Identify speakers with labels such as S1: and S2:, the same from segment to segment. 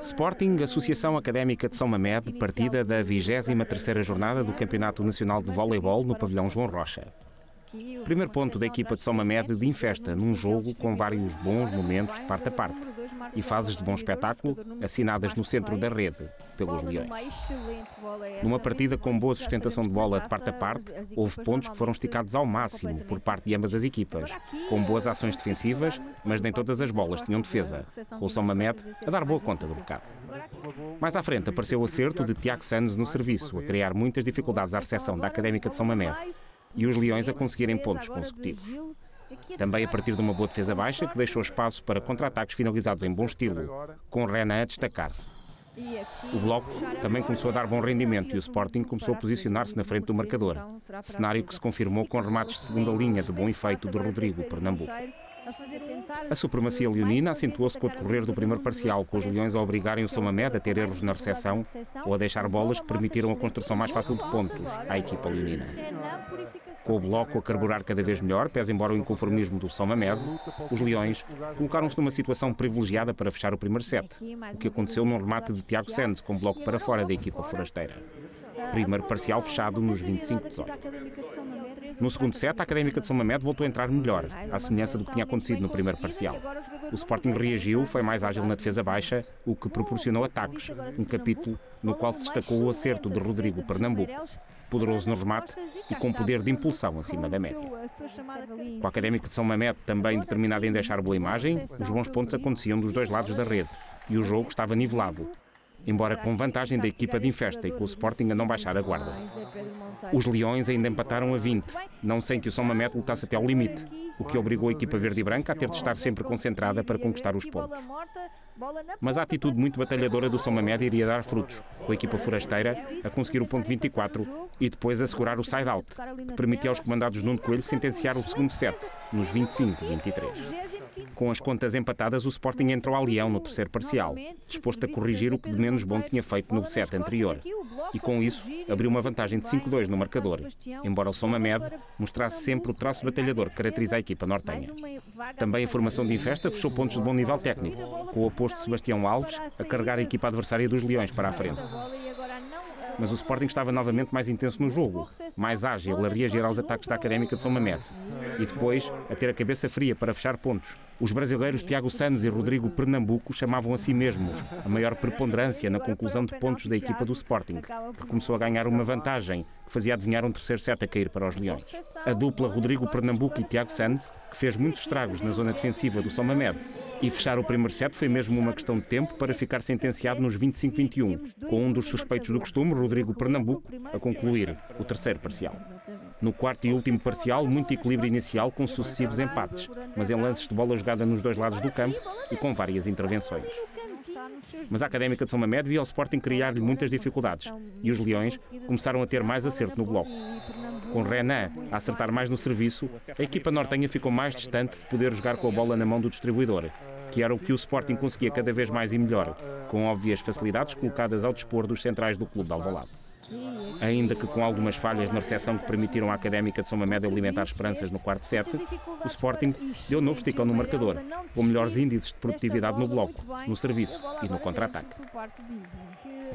S1: Sporting, Associação Académica de São Mamede, partida da 23ª jornada do Campeonato Nacional de Voleibol no pavilhão João Rocha. Primeiro ponto da equipa de São Mamede de infesta num jogo com vários bons momentos de parte a parte e fases de bom espetáculo assinadas no centro da rede pelos Leões. Numa partida com boa sustentação de bola de parte a parte, houve pontos que foram esticados ao máximo por parte de ambas as equipas, com boas ações defensivas, mas nem todas as bolas tinham defesa, com o São Mamede a dar boa conta do bocado. Mais à frente apareceu o acerto de Tiago Santos no serviço, a criar muitas dificuldades à recepção da Académica de São Mamede e os Leões a conseguirem pontos consecutivos. Também a partir de uma boa defesa baixa que deixou espaço para contra-ataques finalizados em bom estilo, com Renan a destacar-se. O Bloco também começou a dar bom rendimento e o Sporting começou a posicionar-se na frente do marcador, cenário que se confirmou com remates de segunda linha de bom efeito de Rodrigo Pernambuco. A supremacia leonina acentuou-se com o decorrer do primeiro parcial, com os Leões a obrigarem o São Mamed a ter erros na recepção ou a deixar bolas que permitiram a construção mais fácil de pontos. à equipa leonina. Com o bloco a carburar cada vez melhor, pese embora o inconformismo do São Mamed, os Leões colocaram-se numa situação privilegiada para fechar o primeiro set, o que aconteceu num remate de Tiago Santos com bloco para fora da equipa forasteira. Primeiro parcial fechado nos 25-18. No segundo set, a Académica de São Mamede voltou a entrar melhor, à semelhança do que tinha acontecido no primeiro parcial. O Sporting reagiu, foi mais ágil na defesa baixa, o que proporcionou ataques, um capítulo no qual se destacou o acerto de Rodrigo Pernambuco, poderoso no remate e com poder de impulsão acima da média. Com a Académica de São Mamede também determinada em deixar boa imagem, os bons pontos aconteciam dos dois lados da rede e o jogo estava nivelado, embora com vantagem da equipa de infesta e com o Sporting a não baixar a guarda. Os Leões ainda empataram a 20, não sem que o São Mamede lutasse até ao limite, o que obrigou a equipa verde e branca a ter de estar sempre concentrada para conquistar os pontos. Mas a atitude muito batalhadora do São Mamede iria dar frutos, com a equipa forasteira a conseguir o ponto 24 e depois assegurar o side-out, que permitia aos comandados Nuno Coelho sentenciar o segundo set, nos 25-23. Com as contas empatadas, o Sporting entrou ao leão no terceiro parcial, disposto a corrigir o que de menos bom tinha feito no set anterior. E com isso, abriu uma vantagem de 5-2 no marcador, embora o São Mamed mostrasse sempre o traço batalhador que caracteriza a equipa nortenha. Também a formação de infesta fechou pontos de bom nível técnico, com o oposto Sebastião Alves a carregar a equipa adversária dos Leões para a frente. Mas o Sporting estava novamente mais intenso no jogo, mais ágil a reagir aos ataques da Académica de São Mamede e depois a ter a cabeça fria para fechar pontos. Os brasileiros Tiago Santos e Rodrigo Pernambuco chamavam a si mesmos a maior preponderância na conclusão de pontos da equipa do Sporting, que começou a ganhar uma vantagem que fazia adivinhar um terceiro set a cair para os Leões. A dupla Rodrigo Pernambuco e Tiago Santos, que fez muitos estragos na zona defensiva do São Mamede, e fechar o primeiro set foi mesmo uma questão de tempo para ficar sentenciado nos 25-21, com um dos suspeitos do costume, Rodrigo Pernambuco, a concluir o terceiro parcial. No quarto e último parcial, muito equilíbrio inicial com sucessivos empates, mas em lances de bola jogada nos dois lados do campo e com várias intervenções. Mas a Académica de São Mamede via o Sporting criar-lhe muitas dificuldades e os Leões começaram a ter mais acerto no bloco. Com Renan a acertar mais no serviço, a equipa nortenha ficou mais distante de poder jogar com a bola na mão do distribuidor, que era o que o Sporting conseguia cada vez mais e melhor, com óbvias facilidades colocadas ao dispor dos centrais do clube de Alvalade. Ainda que com algumas falhas na recepção que permitiram à Académica de São Mamede alimentar esperanças no quarto set, o Sporting deu novo esticão no marcador, com melhores índices de produtividade no bloco, no serviço e no contra-ataque.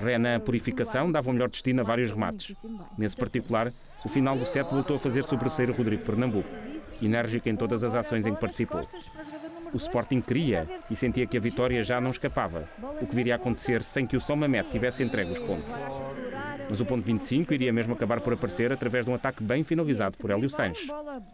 S1: Renan Purificação dava um melhor destino a vários remates. Nesse particular, o final do set voltou a fazer sobressair o Rodrigo Pernambuco, enérgico em todas as ações em que participou. O Sporting queria e sentia que a vitória já não escapava, o que viria a acontecer sem que o São Mamede tivesse entregue os pontos mas o ponto 25 iria mesmo acabar por aparecer através de um ataque bem finalizado por Hélio Sanches.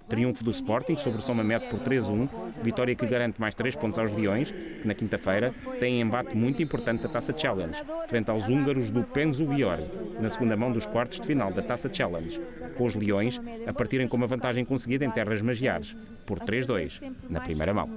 S1: Triunfo do Sporting sobre o São Mamede por 3-1, vitória que garante mais 3 pontos aos Leões, que na quinta-feira têm embate muito importante da Taça Challenge, frente aos húngaros do Penzo Bior, na segunda mão dos quartos de final da Taça Challenge, com os Leões a partirem com uma vantagem conseguida em terras magiares, por 3-2, na primeira mão.